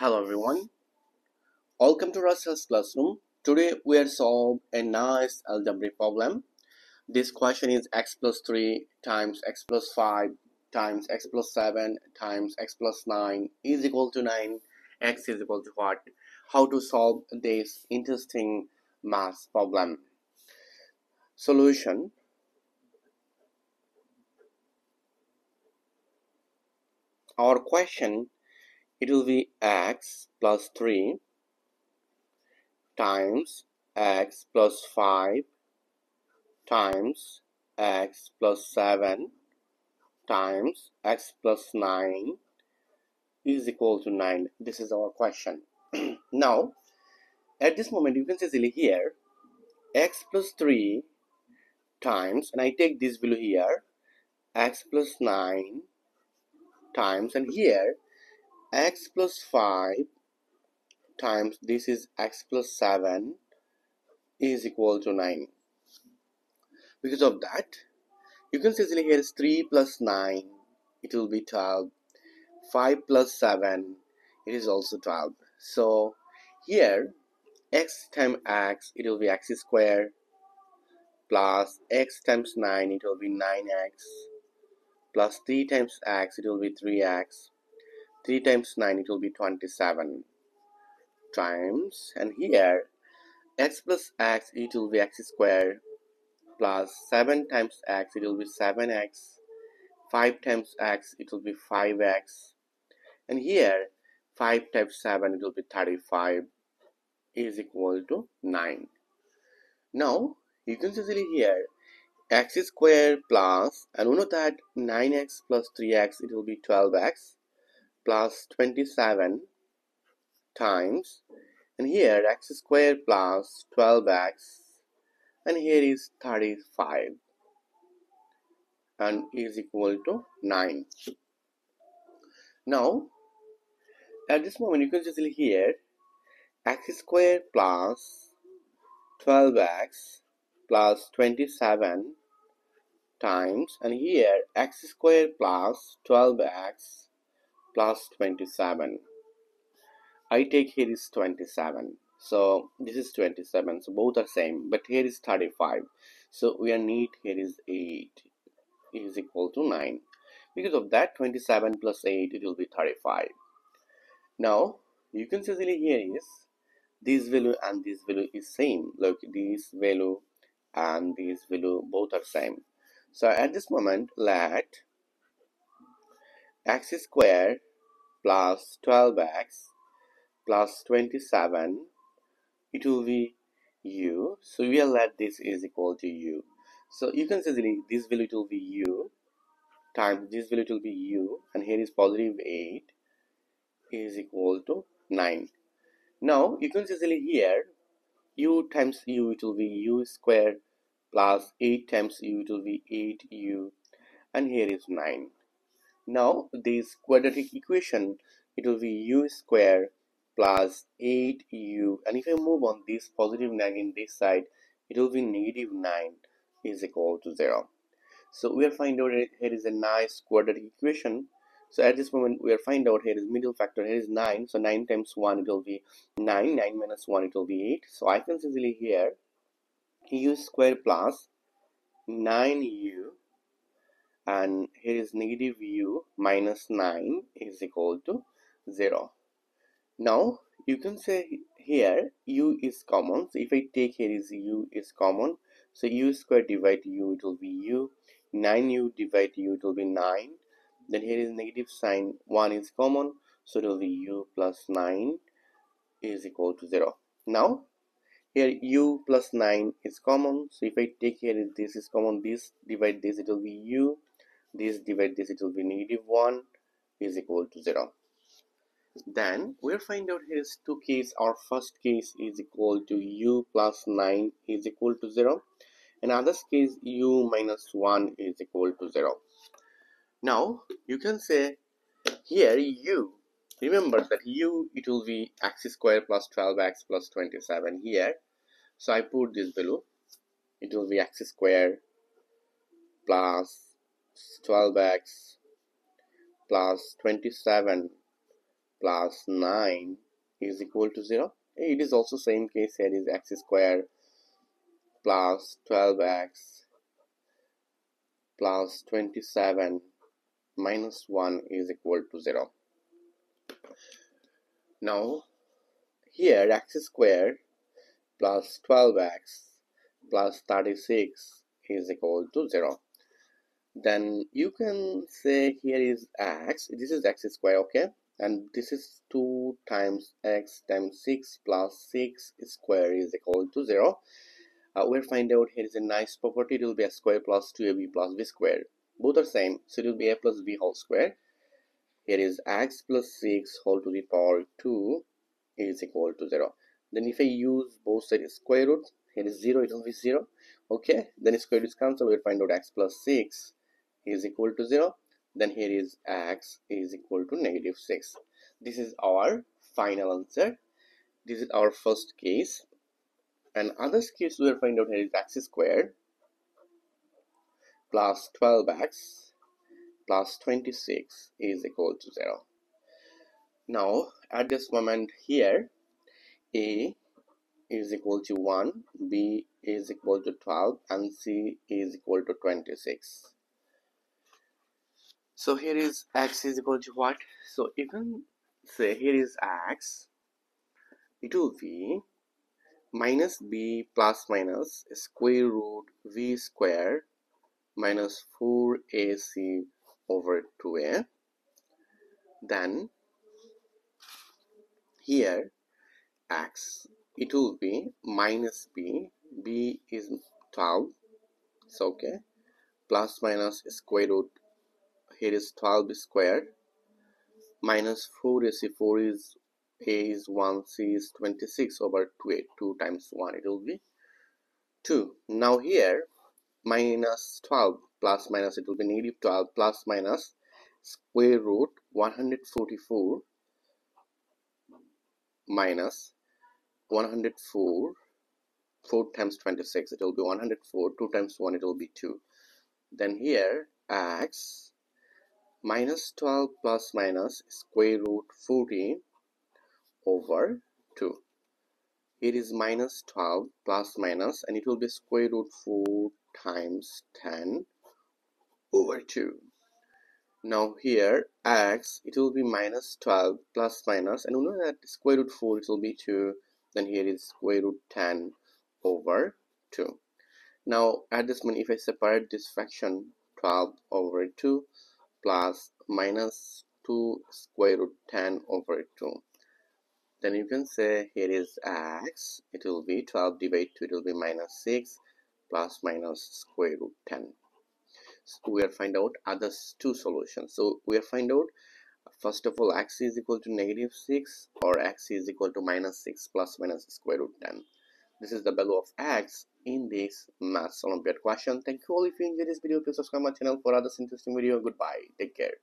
Hello everyone, welcome to Rashel's Classroom. Today we are solve a nice algebraic problem. This question is x plus 3 times x plus 5 times x plus 7 times x plus 9 is equal to 9. x is equal to what? How to solve this interesting math problem. Solution Our question it will be x plus 3 times x plus 5 times x plus 7 times x plus 9 is equal to 9 this is our question. Now at this moment you can see here. x plus 3 times and I take this value here x plus 9 times and here x plus 5 times this is x plus 7 is equal to 9 because of that you can see here is 3 plus 9 it will be 12 5 plus 7 it is also 12 so here x times x it will be x square plus x times 9 it will be 9x plus 3 times x it will be 3x 3 times 9 it will be 27 times. And here x plus x it will be x square plus 7 times x it will be 7x 5 times x it will be 5x and here 5 times 7 it will be 35 is equal to 9 now you can see here x square plus and we know that 9x plus 3x it will be 12x plus 27 times and here x squared plus 12x and here is 35 and is equal to 9 now at this moment you can just see here x squared plus 12x plus 27 times and here x squared plus 12x plus 27 I take here is 27 so this is 27 so both are same but here is 35 so we are need here is 8 is equal to 9 because of that 27 plus 8 it will be 35 now you can see here is this value and this value is same. Look this value and this value both are same. So at this moment let x square plus 12x plus 27 it will be u. So we will let this is equal to u. So you can see this value will be u. Times this value will be u. And here is positive 8 is equal to 9 now you can see here u times u it will be u square plus 8 times u it will be 8u and here is 9 now this quadratic equation it will be u square plus 8u and if I move on this positive 9 in this side it will be negative 9 is equal to 0 so we are find out here is a nice quadratic equation. So at this moment we are find out here is middle factor here is 9 so 9 times 1 it will be 9 9 minus 1 it will be 8 so I can easily here u square plus 9u and here is negative u minus 9 is equal to 0 now you can say here u is common. So if I take here is u is common so u square divide u it will be u. 9u divide u it will be 9 then here is negative sign 1 is common. So it will be u plus 9 is equal to 0 now here u plus 9 is common. So if I take here this is common this divide this it will be u this divide this it will be negative 1 is equal to 0 then we'll find out here is two case our first case is equal to u plus 9 is equal to 0 and other case u minus 1 is equal to 0 now you can say here u remember that u it will be x square plus 12x plus 27 here. So I put this below. It will be x square plus 12x plus 27 plus 9 is equal to 0 it is also same case here is x square plus 12x plus 27 minus 1 is equal to 0 now here x square plus 12x plus 36 is equal to 0 then you can say here is x. This is x square okay? And this is 2 times x times 6 plus 6 square is equal to 0 uh, we'll find out here is a nice property. It will be a square plus 2ab plus b square. Both are same. So it will be a plus b whole square. Here is x plus 6 whole to the power 2 is equal to 0 then if I use both sides square root here is 0 it will be 0 okay? Then square root is cancelled. We'll find out x plus 6 is equal to 0 then here is x is equal to negative 6 this is our final answer. This is our first case. And other case we'll find out here is x squared plus 12x plus 26 is equal to 0 now at this moment here a is equal to 1 b is equal to 12 and c is equal to 26 so here is x is equal to what? So even say here is x it will be minus b plus minus square root v square minus 4ac over 2a then here x it will be minus b b is 12 so okay plus minus square root here is 12 squared minus 4 is 4 is a is 1 c is 26 over 2 a 2 times 1 it will be 2 now here minus 12 plus minus it will be negative 12 plus minus square root 144 minus 104 4 times 26 it will be 104 2 times 1 it will be 2 then here x minus 12 plus minus square root 14 over 2 it is minus 12 plus minus and it will be square root 4 times 10 over 2 now here x it will be minus 12 plus minus and we know that square root 4 it will be 2 then here is square root 10 over 2 now at this moment if I separate this fraction 12 over 2 plus minus 2 square root 10 over 2 then you can say here is x. It will be 12 divided 2 it will be minus 6 plus minus square root 10 so we are find out other two solutions. So we are find out first of all x is equal to negative 6 or x is equal to minus 6 plus minus square root 10 this is the value of x in this maths olympiad question. Thank you all. If you enjoyed this video please subscribe my channel for other interesting video. Goodbye. Take care